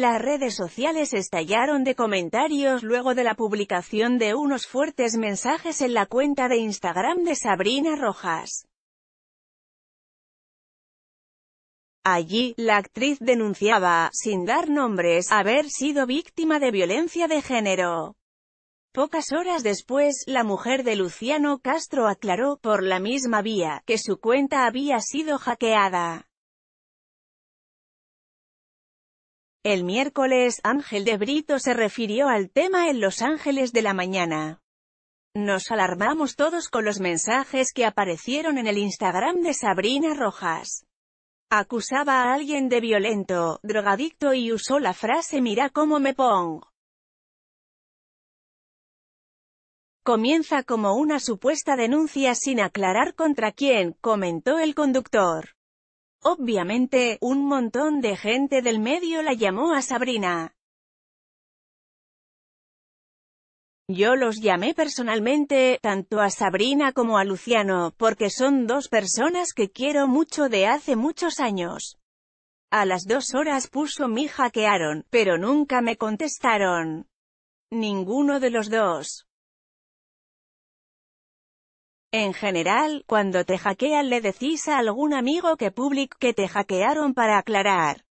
Las redes sociales estallaron de comentarios luego de la publicación de unos fuertes mensajes en la cuenta de Instagram de Sabrina Rojas. Allí, la actriz denunciaba, sin dar nombres, haber sido víctima de violencia de género. Pocas horas después, la mujer de Luciano Castro aclaró, por la misma vía, que su cuenta había sido hackeada. El miércoles, Ángel de Brito se refirió al tema en Los Ángeles de la Mañana. Nos alarmamos todos con los mensajes que aparecieron en el Instagram de Sabrina Rojas. Acusaba a alguien de violento, drogadicto y usó la frase mira cómo me pongo. Comienza como una supuesta denuncia sin aclarar contra quién, comentó el conductor. Obviamente, un montón de gente del medio la llamó a Sabrina. Yo los llamé personalmente, tanto a Sabrina como a Luciano, porque son dos personas que quiero mucho de hace muchos años. A las dos horas puso mi hackearon, pero nunca me contestaron. Ninguno de los dos. En general, cuando te hackean le decís a algún amigo que public que te hackearon para aclarar.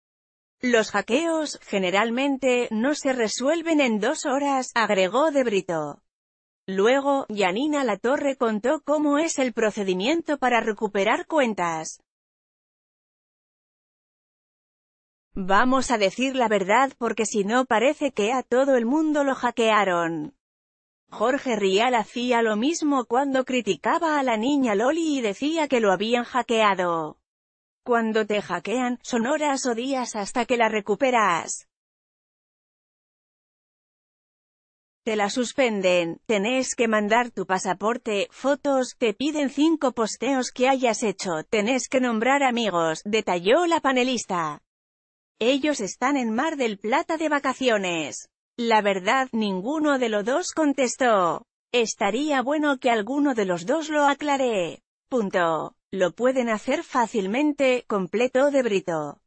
Los hackeos, generalmente, no se resuelven en dos horas, agregó De Brito. Luego, Yanina Latorre contó cómo es el procedimiento para recuperar cuentas. Vamos a decir la verdad porque si no parece que a todo el mundo lo hackearon. Jorge Rial hacía lo mismo cuando criticaba a la niña Loli y decía que lo habían hackeado. Cuando te hackean, son horas o días hasta que la recuperas. Te la suspenden, tenés que mandar tu pasaporte, fotos, te piden cinco posteos que hayas hecho, tenés que nombrar amigos, detalló la panelista. Ellos están en Mar del Plata de vacaciones. La verdad, ninguno de los dos contestó. Estaría bueno que alguno de los dos lo aclare. Punto. Lo pueden hacer fácilmente, completo de Brito.